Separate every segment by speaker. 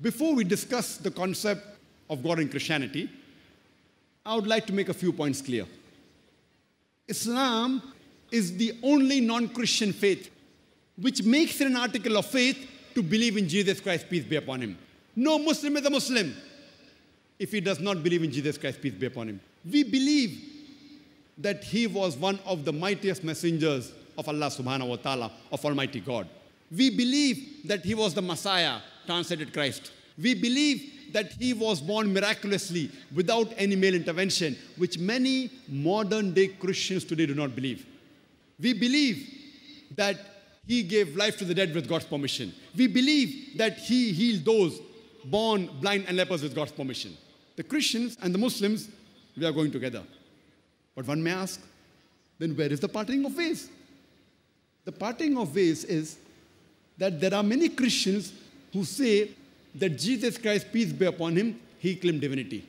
Speaker 1: Before we discuss the concept of God in Christianity, I would like to make a few points clear. Islam is the only non Christian faith which makes it an article of faith to believe in Jesus Christ, peace be upon him. No Muslim is a Muslim if he does not believe in Jesus Christ, peace be upon him. We believe that he was one of the mightiest messengers of Allah subhanahu wa ta'ala, of Almighty God. We believe that he was the Messiah, translated Christ. We believe that he was born miraculously without any male intervention, which many modern day Christians today do not believe. We believe that he gave life to the dead with God's permission. We believe that he healed those born blind and lepers with God's permission. The Christians and the Muslims, we are going together. But one may ask, then where is the parting of ways? The parting of ways is that there are many Christians who say that Jesus Christ, peace be upon him, he claimed divinity.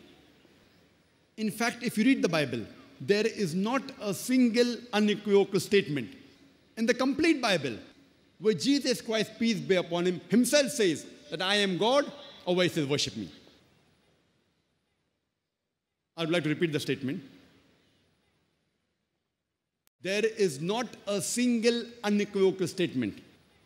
Speaker 1: In fact, if you read the Bible, there is not a single unequivocal statement in the complete Bible where Jesus Christ, peace be upon him, himself says that I am God, or he says, worship me. I would like to repeat the statement. There is not a single unequivocal statement,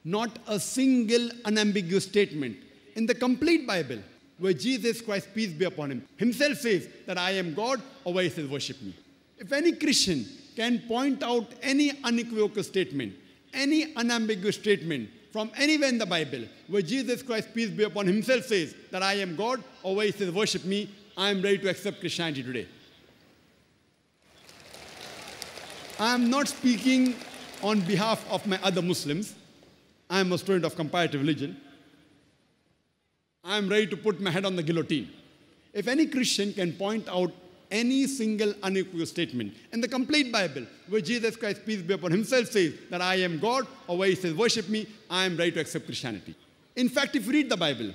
Speaker 1: not a single unambiguous statement in the complete Bible where Jesus Christ, peace be upon him, himself says that I am God, or where he says, worship me. If any Christian can point out any unequivocal statement, any unambiguous statement from anywhere in the Bible where Jesus Christ, peace be upon himself, says that I am God, or where he says, worship me, I am ready to accept Christianity today. I am not speaking on behalf of my other Muslims. I am a student of comparative religion. I am ready to put my head on the guillotine. If any Christian can point out any single unequivocal statement in the complete Bible where Jesus Christ, peace be upon himself, says that I am God, or where he says, worship me, I am ready to accept Christianity. In fact, if you read the Bible,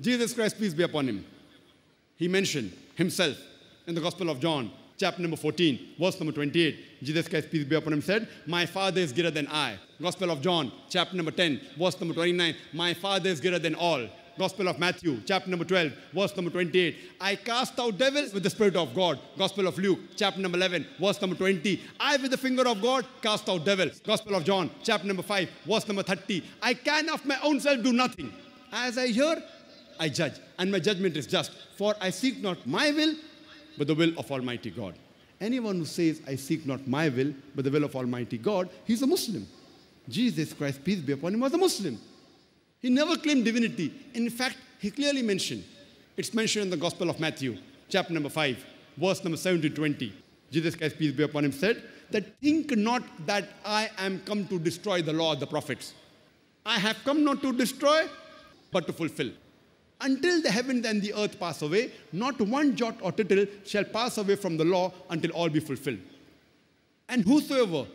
Speaker 1: Jesus Christ, peace be upon him, he mentioned himself in the Gospel of John, chapter number 14, verse number 28. Jesus Christ, peace be upon him, said, My Father is greater than I. Gospel of John, chapter number 10, verse number 29. My Father is greater than all. Gospel of Matthew, chapter number 12, verse number 28. I cast out devils with the Spirit of God. Gospel of Luke, chapter number 11, verse number 20. I, with the finger of God, cast out devils. Gospel of John, chapter number 5, verse number 30. I can of my own self do nothing. As I hear, I judge, and my judgment is just. For I seek not my will, but the will of Almighty God. Anyone who says, I seek not my will, but the will of Almighty God, he's a Muslim. Jesus Christ, peace be upon him, was a Muslim. He never claimed divinity. In fact, he clearly mentioned, it's mentioned in the Gospel of Matthew, chapter number 5, verse number 7 to 20. Jesus Christ, peace be upon him, said, That think not that I am come to destroy the law of the prophets. I have come not to destroy, but to fulfill. Until the heavens and the earth pass away, not one jot or tittle shall pass away from the law until all be fulfilled. And whosoever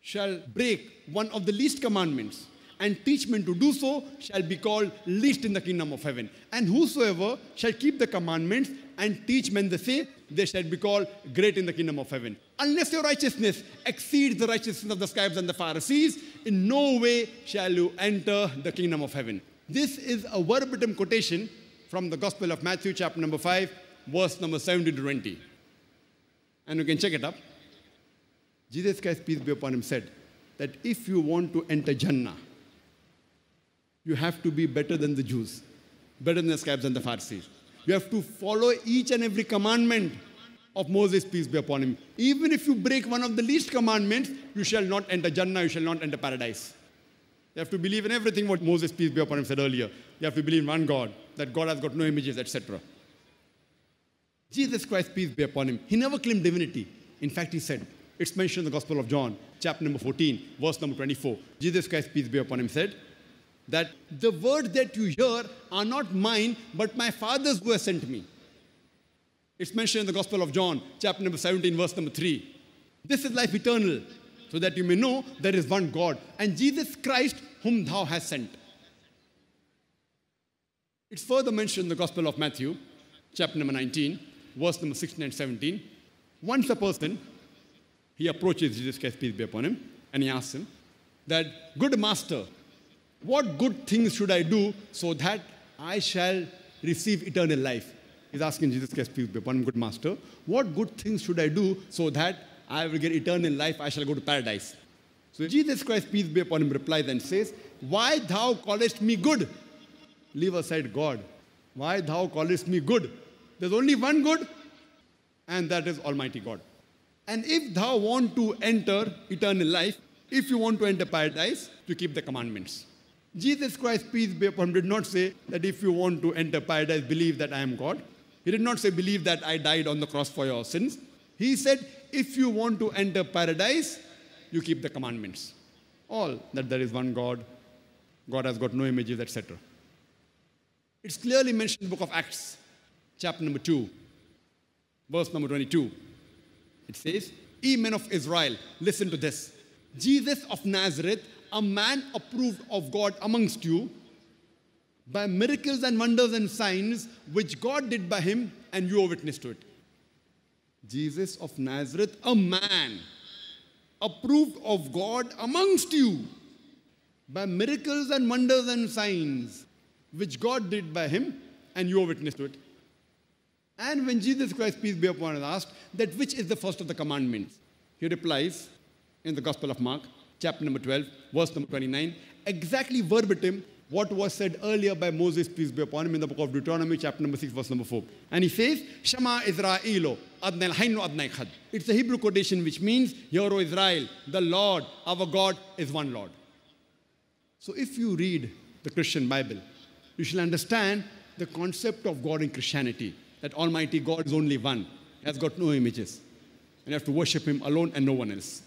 Speaker 1: shall break one of the least commandments and teach men to do so shall be called least in the kingdom of heaven. And whosoever shall keep the commandments and teach men the same, they shall be called great in the kingdom of heaven. Unless your righteousness exceeds the righteousness of the scribes and the Pharisees, in no way shall you enter the kingdom of heaven. This is a verbatim quotation from the Gospel of Matthew, chapter number 5, verse number 17 to 20. And you can check it up. Jesus Christ, peace be upon him, said that if you want to enter Jannah, you have to be better than the Jews, better than the scribes and the Pharisees. You have to follow each and every commandment of Moses, peace be upon him. Even if you break one of the least commandments, you shall not enter Jannah, you shall not enter paradise. You have to believe in everything what Moses, peace be upon him, said earlier. You have to believe in one God, that God has got no images, etc. Jesus Christ, peace be upon him, he never claimed divinity. In fact, he said, it's mentioned in the Gospel of John, chapter number 14, verse number 24. Jesus Christ, peace be upon him, said that the words that you hear are not mine, but my Father's who has sent me. It's mentioned in the Gospel of John, chapter number 17, verse number 3. This is life eternal, so that you may know there is one God, and Jesus Christ, whom thou hast sent. It's further mentioned in the Gospel of Matthew, chapter number 19, verse number 16 and 17. Once a person, he approaches Jesus Christ, peace be upon him, and he asks him that, Good master, what good things should I do so that I shall receive eternal life. He's asking Jesus Christ, peace be upon him, good master, what good things should I do so that I will get eternal life, I shall go to paradise? So Jesus Christ, peace be upon him, replies and says, Why thou callest me good? Leave aside God. Why thou callest me good? There's only one good, and that is Almighty God. And if thou want to enter eternal life, if you want to enter paradise, you keep the commandments. Jesus Christ, peace be upon him, did not say that if you want to enter paradise, believe that I am God. He did not say, believe that I died on the cross for your sins. He said, if you want to enter paradise, you keep the commandments. All that there is one God, God has got no images, etc. It's clearly mentioned in the book of Acts, chapter number 2, verse number 22. It says, Ye men of Israel, listen to this. Jesus of Nazareth, a man approved of God amongst you, by miracles and wonders and signs which God did by him, and you are witness to it. Jesus of Nazareth, a man approved of God amongst you by miracles and wonders and signs which God did by him, and you are witness to it. And when Jesus Christ, peace be upon him, asked that which is the first of the commandments, he replies in the Gospel of Mark, chapter number 12, verse number 29, exactly verbatim what was said earlier by Moses, peace be upon him, in the book of Deuteronomy, chapter number 6, verse number 4. And he says, Shema Israelo, Adnel Hainu Adnai Khad. It's a Hebrew quotation which means, Hear, O Israel, the Lord, our God, is one Lord. So if you read the Christian Bible, you shall understand the concept of God in Christianity, that Almighty God is only one, has got no images. And you have to worship Him alone and no one else.